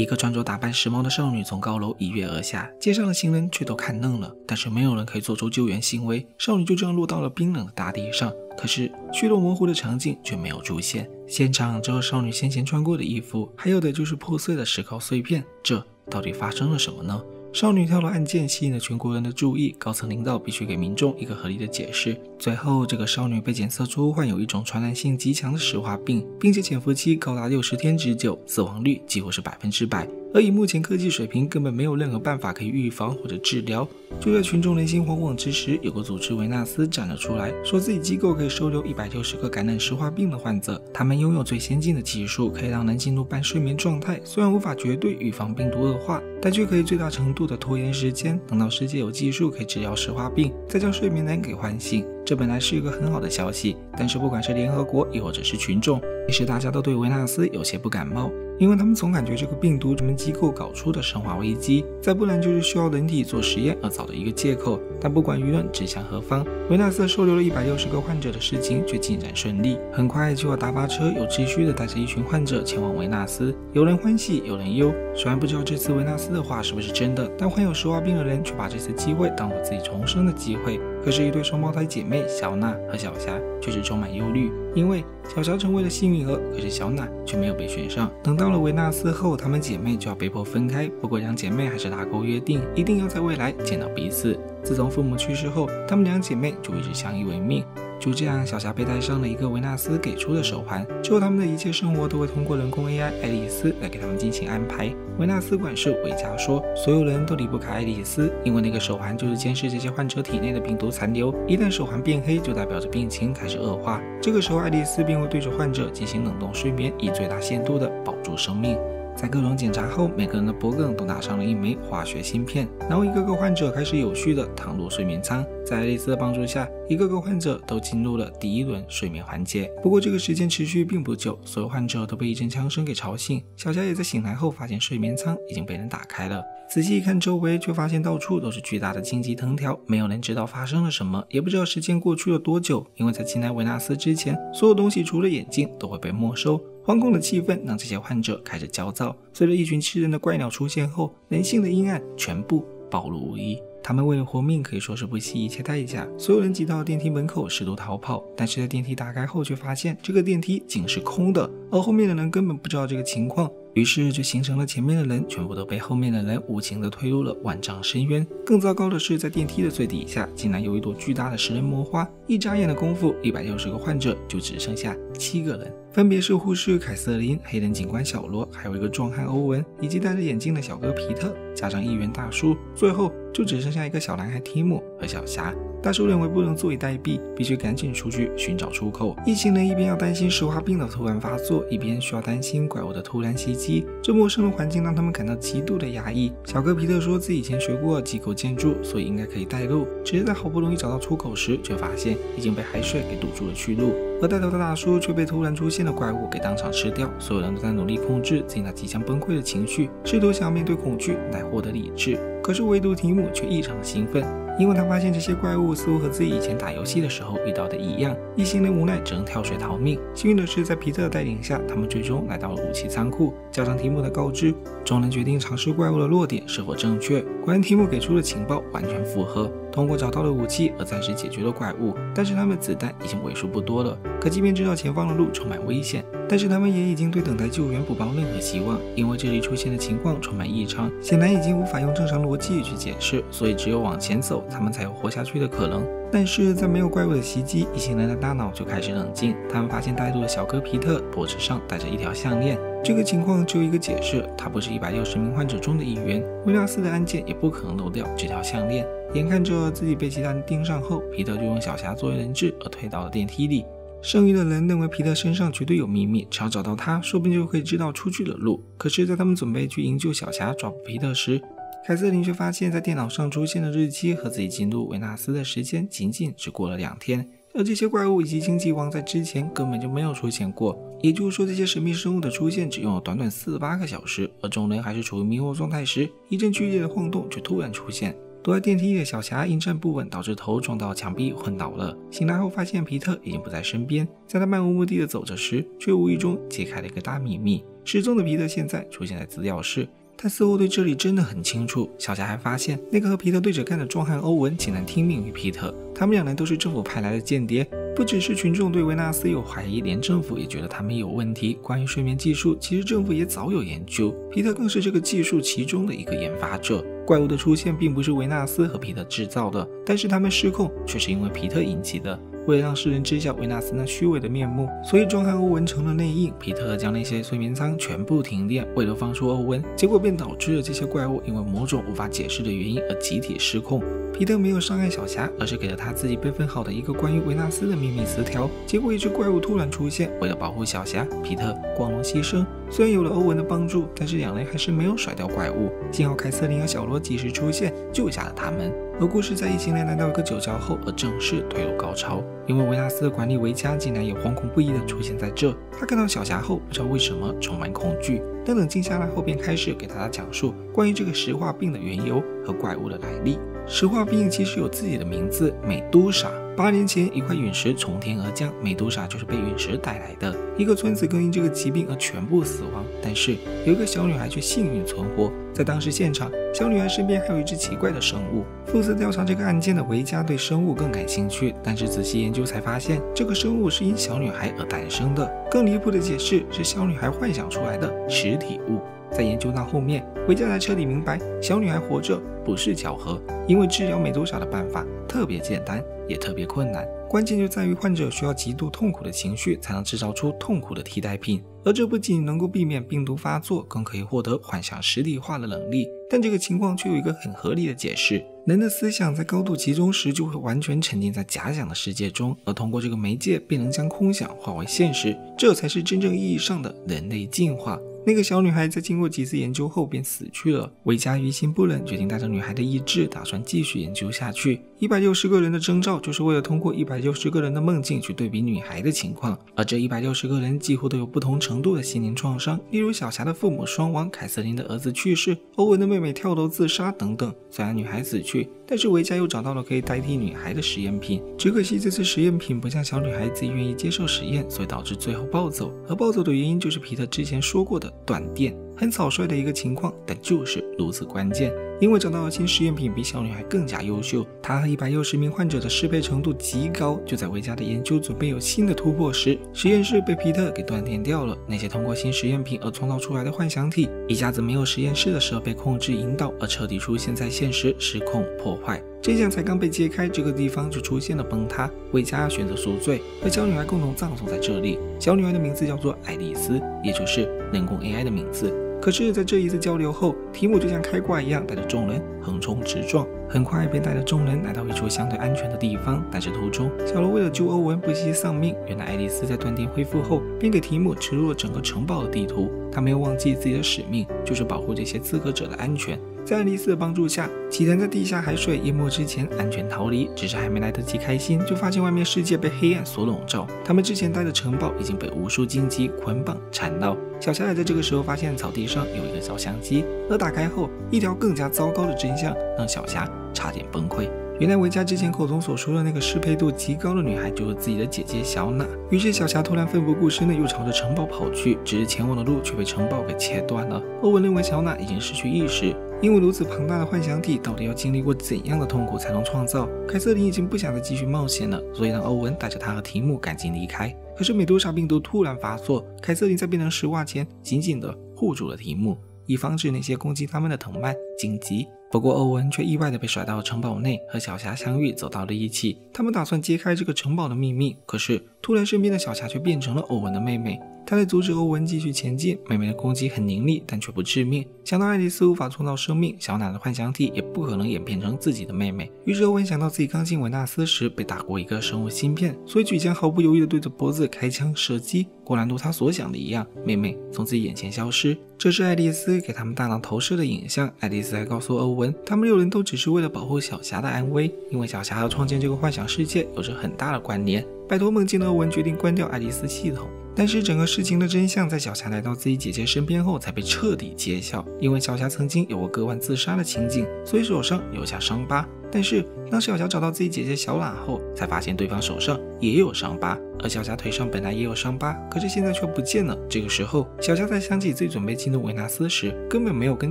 一个穿着打扮时髦的少女从高楼一跃而下，街上的行人却都看愣了，但是没有人可以做出救援行为，少女就这样落到了冰冷的大地上。可是血肉模糊的场景却没有出现，现场只有少女先前穿过的衣服，还有的就是破碎的石膏碎片。这到底发生了什么呢？少女跳楼案件吸引了全国人的注意，高层领导必须给民众一个合理的解释。最后，这个少女被检测出患有一种传染性极强的石化病，并且潜伏期高达六十天之久，死亡率几乎是百分之百。而以目前科技水平，根本没有任何办法可以预防或者治疗。就在群众人心惶惶之时，有个组织维纳斯站了出来，说自己机构可以收留一百六十个感染石化病的患者，他们拥有最先进的技术，可以让人进入半睡眠状态。虽然无法绝对预防病毒恶化，但却可以最大程度的拖延时间。等到世界有技术可以治疗石化病，再将睡眠人给唤醒，这本来是一个很好的消息。但是不管是联合国，亦或者是群众，其实大家都对维纳斯有些不感冒。因为他们总感觉这个病毒，他们机构搞出的生化危机，再不然就是需要人体做实验而找的一个借口。但不管舆论指向何方，维纳斯收留了一百六十个患者的事情却进展顺利。很快就有大巴车有秩序的带着一群患者前往维纳斯，有人欢喜，有人忧。虽然不知道这次维纳斯的话是不是真的，但患有石化病的人却把这次机会当做自己重生的机会。可是，一对双胞胎姐妹小娜和小霞却是充满忧虑，因为小霞成为了幸运儿，可是小娜却没有被选上。等到了维纳斯后，她们姐妹就要被迫分开。不过，两姐妹还是拉钩约定，一定要在未来见到彼此。自从父母去世后，她们两姐妹就一直相依为命。就这样，小霞被戴上了一个维纳斯给出的手环，之后他们的一切生活都会通过人工 AI 爱丽丝来给他们进行安排。维纳斯管事维加说，所有人都离不开爱丽丝，因为那个手环就是监视这些患者体内的病毒残留。一旦手环变黑，就代表着病情开始恶化。这个时候，爱丽丝便会对着患者进行冷冻睡眠，以最大限度的保住生命。在各种检查后，每个人的脖梗都打上了一枚化学芯片，然后一个个患者开始有序的躺入睡眠舱。在爱丽丝的帮助下，一个个患者都进入了第一轮睡眠环节。不过这个时间持续并不久，所有患者都被一阵枪声给吵醒。小佳也在醒来后发现睡眠舱已经被人打开了，仔细一看周围，却发现到处都是巨大的荆棘藤条。没有人知道发生了什么，也不知道时间过去了多久，因为在进来维纳斯之前，所有东西除了眼睛都会被没收。惶恐的气氛让这些患者开始焦躁。随着一群吃人的怪鸟出现后，人性的阴暗全部暴露无遗。他们为了活命，可以说是不惜一切代价。所有人挤到电梯门口，试图逃跑，但是在电梯打开后，却发现这个电梯竟是空的，而后面的人根本不知道这个情况。于是就形成了前面的人全部都被后面的人无情地推入了万丈深渊。更糟糕的是，在电梯的最底下竟然有一朵巨大的食人魔花。一眨眼的功夫，一百六十个患者就只剩下七个人，分别是护士凯瑟琳、黑人警官小罗，还有一个壮汉欧文，以及戴着眼镜的小哥皮特，加上议员大叔，最后就只剩下一个小男孩提姆和小霞。大叔认为不能坐以待毙，必须赶紧出去寻找出口。一行人一边要担心石化病的突然发作，一边需要担心怪物的突然袭击。这陌生的环境让他们感到极度的压抑。小哥皮特说自己以前学过机构建筑，所以应该可以带路。只是在好不容易找到出口时，却发现已经被海水给堵住了去路。而带头的大叔却被突然出现的怪物给当场吃掉。所有人都在努力控制自己那即将崩溃的情绪，试图想要面对恐惧来获得理智。可是唯独提姆却异常的兴奋。因为他发现这些怪物似乎和自己以前打游戏的时候遇到的一样，一行人无奈只能跳水逃命。幸运的是，在皮特的带领下，他们最终来到了武器仓库。加上提姆的告知，众人决定尝试怪物的落点是否正确。果然，提姆给出的情报完全符合。通过找到了武器而暂时解决了怪物，但是他们子弹已经为数不多了。可即便知道前方的路充满危险，但是他们也已经对等待救援不抱任何希望，因为这里出现的情况充满异常，显然已经无法用正常路逻辑去解释，所以只有往前走，他们才有活下去的可能。但是在没有怪物的袭击，一行人的大脑就开始冷静。他们发现带路的小哥皮特脖子上戴着一条项链，这个情况只有一个解释：他不是一百六十名患者中的一员，维纳斯的案件也不可能漏掉这条项链。眼看着自己被其他人盯上后，皮特就用小霞作为人质而推到了电梯里。剩余的人认为皮特身上绝对有秘密，只要找到他，说不定就可以知道出去的路。可是，在他们准备去营救小霞、抓捕皮特时，凯瑟琳却发现，在电脑上出现的日期和自己进入维纳斯的时间仅仅只过了两天，而这些怪物以及经济王在之前根本就没有出现过。也就是说，这些神秘生物的出现只用了短短四十八个小时，而众人还是处于迷惑状态时，一阵剧烈的晃动却突然出现。躲在电梯里的小霞因站不稳，导致头撞到墙壁，昏倒了。醒来后发现皮特已经不在身边，在他漫无目的的走着时，却无意中揭开了一个大秘密。失踪的皮特现在出现在资料室。他似乎对这里真的很清楚。小霞还发现，那个和皮特对着干的壮汉欧文竟然听命于皮特。他们两人都是政府派来的间谍。不只是群众对维纳斯有怀疑，连政府也觉得他们有问题。关于睡眠技术，其实政府也早有研究。皮特更是这个技术其中的一个研发者。怪物的出现并不是维纳斯和皮特制造的，但是他们失控却是因为皮特引起的。为了让世人知晓维纳斯那虚伪的面目，所以壮汉欧文成了内应。皮特将那些催眠舱全部停电，为了放出欧文，结果便导致了这些怪物因为某种无法解释的原因而集体失控。皮特没有伤害小霞，而是给了他自己备份好的一个关于维纳斯的秘密词条。结果一只怪物突然出现，为了保护小霞，皮特光荣牺牲。虽然有了欧文的帮助，但是两人还是没有甩掉怪物。幸好凯瑟琳和小罗及时出现，救下了他们。而故事在一行人来到一个酒窖后，而正式推入高潮。因为维纳斯的管理维嘉竟然也惶恐不已地出现在这。他看到小霞后，不知道为什么充满恐惧。但冷静下来后，便开始给大家讲述关于这个石化病的缘由和怪物的来历。石化病其实有自己的名字——美杜莎。八年前，一块陨石从天而降，美杜莎就是被陨石带来的。一个村子更因这个疾病而全部死亡，但是有一个小女孩却幸运存活。在当时现场，小女孩身边还有一只奇怪的生物。负责调查这个案件的维嘉对生物更感兴趣，但是仔细研究才发现，这个生物是因小女孩而诞生的。更离谱的解释是，小女孩幻想出来的实体物。在研究到后面，维嘉才彻底明白，小女孩活着不是巧合，因为治疗美杜莎的办法特别简单，也特别困难。关键就在于患者需要极度痛苦的情绪，才能制造出痛苦的替代品。而这不仅能够避免病毒发作，更可以获得幻想实体化的能力。但这个情况却有一个很合理的解释：人的思想在高度集中时，就会完全沉浸在假想的世界中，而通过这个媒介，便能将空想化为现实。这才是真正意义上的人类进化。那个小女孩在经过几次研究后便死去了。维嘉于心不忍，决定带着女孩的意志，打算继续研究下去。一百六十个人的征兆，就是为了通过一百六十个人的梦境去对比女孩的情况。而这一百六十个人几乎都有不同程度的心灵创伤，例如小霞的父母双亡，凯瑟琳的儿子去世，欧文的妹妹跳楼自杀等等。虽然女孩死去，但是维嘉又找到了可以代替女孩的实验品。只可惜这次实验品不像小女孩子愿意接受实验，所以导致最后暴走。而暴走的原因就是皮特之前说过的。断电，很草率的一个情况，但就是如此关键。因为找到的新实验品比小女孩更加优秀，她和一百六十名患者的适配程度极高。就在维嘉的研究准备有新的突破时，实验室被皮特给断电掉了。那些通过新实验品而创造出来的幻想体，一下子没有实验室的设备控制引导，而彻底出现在现实，失控破坏。真相才刚被揭开，这个地方就出现了崩塌。维嘉选择赎罪，和小女孩共同葬送在这里。小女孩的名字叫做爱丽丝，也就是人工 AI 的名字。可是，在这一次交流后，提姆就像开挂一样，带着众人横冲直撞，很快便带着众人来到一处相对安全的地方。但是途中，小罗为了救欧文不惜丧命。原来，爱丽丝在断电恢复后，便给提姆植入了整个城堡的地图。他没有忘记自己的使命，就是保护这些资格者的安全。在爱丽丝的帮助下，几人在地下海水淹没之前安全逃离。只是还没来得及开心，就发现外面世界被黑暗所笼罩。他们之前待的城堡已经被无数荆棘捆绑缠绕。小霞也在这个时候发现草地上有一个照相机，而打开后，一条更加糟糕的真相让小霞差点崩溃。原来维嘉之前口中所说的那个适配度极高的女孩，就是自己的姐姐小娜。于是小霞突然奋不顾身的又朝着城堡跑去，只是前往的路却被城堡给切断了。欧文认为小娜已经失去意识，因为如此庞大的幻想体，到底要经历过怎样的痛苦才能创造？凯瑟琳已经不想再继续冒险了，所以让欧文带着她和提姆赶紧离开。可是美杜莎病毒突然发作，凯瑟琳在变成石化前紧紧地护住了提姆，以防止那些攻击他们的藤蔓荆棘。不过，欧文却意外地被甩到了城堡内，和小霞相遇，走到了一起。他们打算揭开这个城堡的秘密，可是突然，身边的小霞却变成了欧文的妹妹。他在阻止欧文继续前进，妹妹的攻击很凌厉，但却不致命。想到爱丽丝无法创造生命，小娜的幻想体也不可能演变成自己的妹妹。于是欧文想到自己刚进维纳斯时被打过一个生物芯片，所以举枪毫不犹豫地对着脖子开枪射击。果然如他所想的一样，妹妹从自己眼前消失。这是爱丽丝给他们大脑投射的影像。爱丽丝还告诉欧文，他们六人都只是为了保护小霞的安危，因为小霞和创建这个幻想世界有着很大的关联。摆脱梦境的欧文决定关掉爱丽丝系统。但是整个事情的真相在小霞来到自己姐姐身边后才被彻底揭晓。因为小霞曾经有过割腕自杀的情景，所以手上留下伤疤。但是当小霞找到自己姐姐小懒后，才发现对方手上也有伤疤，而小霞腿上本来也有伤疤，可是现在却不见了。这个时候，小霞在想起自己准备进入维纳斯时，根本没有跟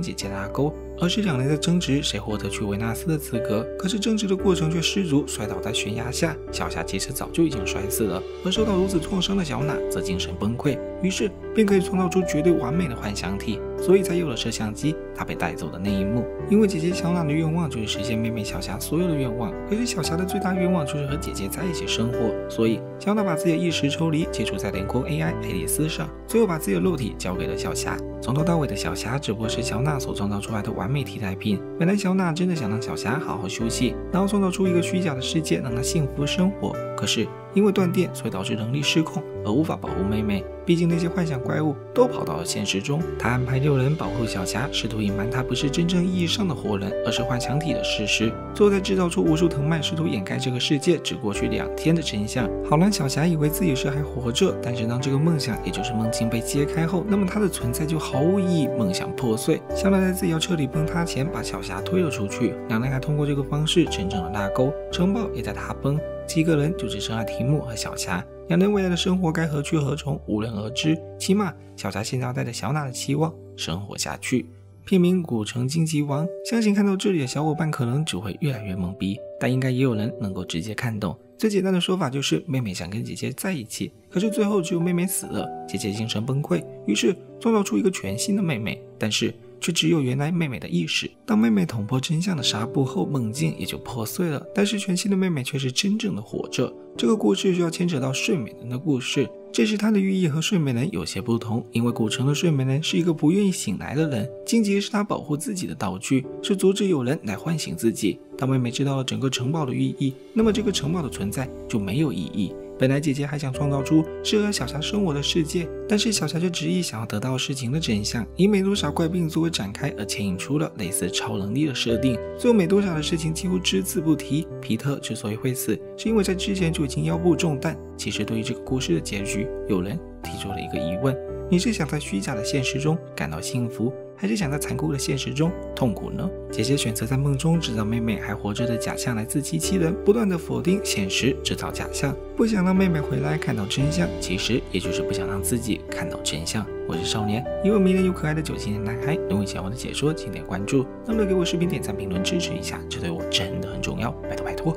姐姐拉钩，而是两人在争执谁获得去维纳斯的资格。可是争执的过程却失足摔倒在悬崖下，小霞其实早就已经摔死了。而受到如此创伤的小娜则精神崩溃，于是便可以创造出绝对完美的幻想体，所以才有了摄像机。他被带走的那一幕，因为姐姐小娜的愿望就是实现妹妹小霞所有的愿望，可是小霞的最大愿望就是和姐姐在一起生活，所以小娜把自己的意识抽离，接触在联空 AI 爱丽丝上，最后把自己的肉体交给了小霞。从头到尾的小霞只不过是小娜所创造出来的完美替代品。本来小娜真的想让小霞好好休息，然后创造出一个虚假的世界，让她幸福生活。可是因为断电，所以导致能力失控，而无法保护妹妹。毕竟那些幻想怪物都跑到了现实中。他安排六人保护小霞，试图隐瞒她不是真正意义上的活人，而是幻想体的事实。最后再制造出无数藤蔓，试图掩盖这个世界只过去两天的真相，好让小霞以为自己是还活着。但是当这个梦想，也就是梦境被揭开后，那么她的存在就毫无意义，梦想破碎。小奈在自己要彻底崩塌前，把小霞推了出去。两人还通过这个方式真正的拉钩，城堡也在塌崩。几个人就只剩下提姆和小霞，两人未来的生活该何去何从，无人而知。起码小霞现在要带着小娜的期望生活下去。片名《古城荆棘王》，相信看到这里的小伙伴可能只会越来越懵逼，但应该也有人能够直接看懂。最简单的说法就是妹妹想跟姐姐在一起，可是最后只有妹妹死了，姐姐精神崩溃，于是创造出一个全新的妹妹，但是。却只有原来妹妹的意识。当妹妹捅破真相的纱布后，梦境也就破碎了。但是全新的妹妹却是真正的活着。这个故事需要牵扯到睡美人的故事，这时它的寓意和睡美人有些不同。因为古城的睡美人是一个不愿意醒来的人，荆棘是她保护自己的道具，是阻止有人来唤醒自己。当妹妹知道了整个城堡的寓意，那么这个城堡的存在就没有意义。本来姐姐还想创造出适合小霞生活的世界，但是小霞却执意想要得到事情的真相，以美杜莎怪病作为展开，而牵引出了类似超能力的设定。最后美杜莎的事情几乎只字不提。皮特之所以会死，是因为在之前就已经腰部中弹。其实对于这个故事的结局，有人提出了一个疑问：你是想在虚假的现实中感到幸福？还是想在残酷的现实中痛苦呢？姐姐选择在梦中制造妹妹还活着的假象来自欺欺人，不断的否定现实，制造假象，不想让妹妹回来看到真相。其实也就是不想让自己看到真相。我是少年，一位迷人又可爱的九七年男孩。如果你喜欢我的解说，请点关注，能不能给我视频点赞、评论支持一下？这对我真的很重要，拜托拜托。